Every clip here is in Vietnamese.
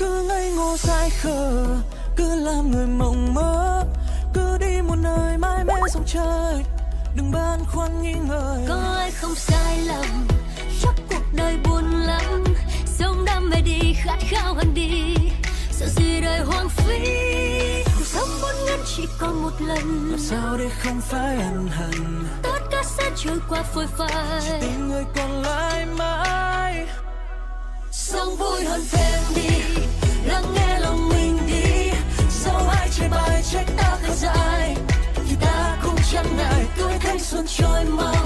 ngô dại khờ cứ làm người mộng mơ. Cứ đi một nơi mãi mê dòng trời đừng băn khoăn nghi ngờ. Có ai không sai lầm chắc cuộc đời buồn lắm. Sống đam mê đi khát khao hơn đi. Sợ gì đời hoang phí cuộc sống muốn ngắn chỉ còn một lần. Làm sao để không phải ân hận? Tất cả sẽ trôi qua phôi phai. Tình người còn lại mãi. Sống vui hơn thêm đi trôi mau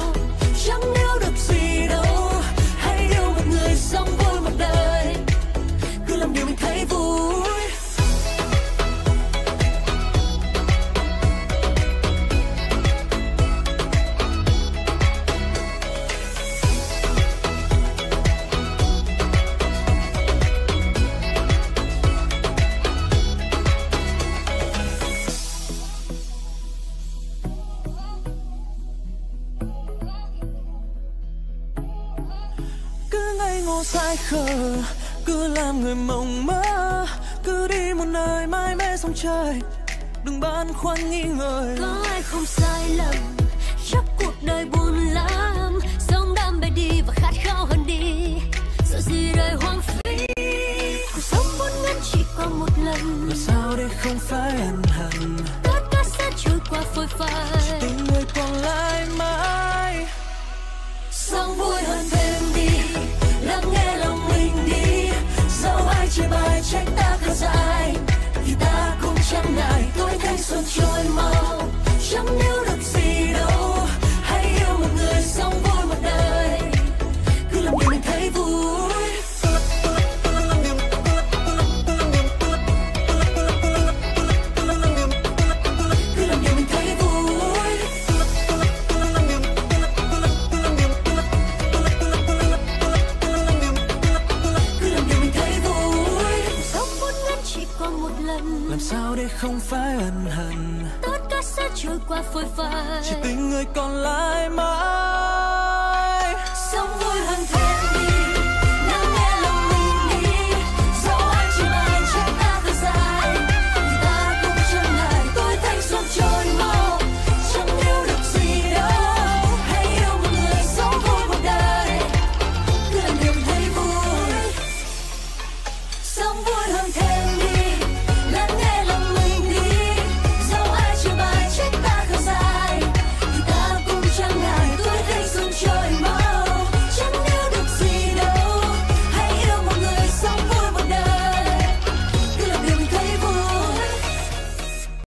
cứ ngây ngô dại khờ cứ làm người mộng mơ cứ đi một nơi mãi mê sông trời. Đừng băn khoăn nghi ngờ. Có ai không sai lầm chắc cuộc đời buồn lắm. Sống đam mê đi và khát khao hơn đi. Sợ gì đời hoang phí. Cuộc sống vốn ngắn chỉ còn một lần. Làm sao để không phải ân hận chỉ còn một lần. Làm sao để không phải ân hận? Tất cả sẽ trôi qua phôi phai. Chỉ tình người còn lại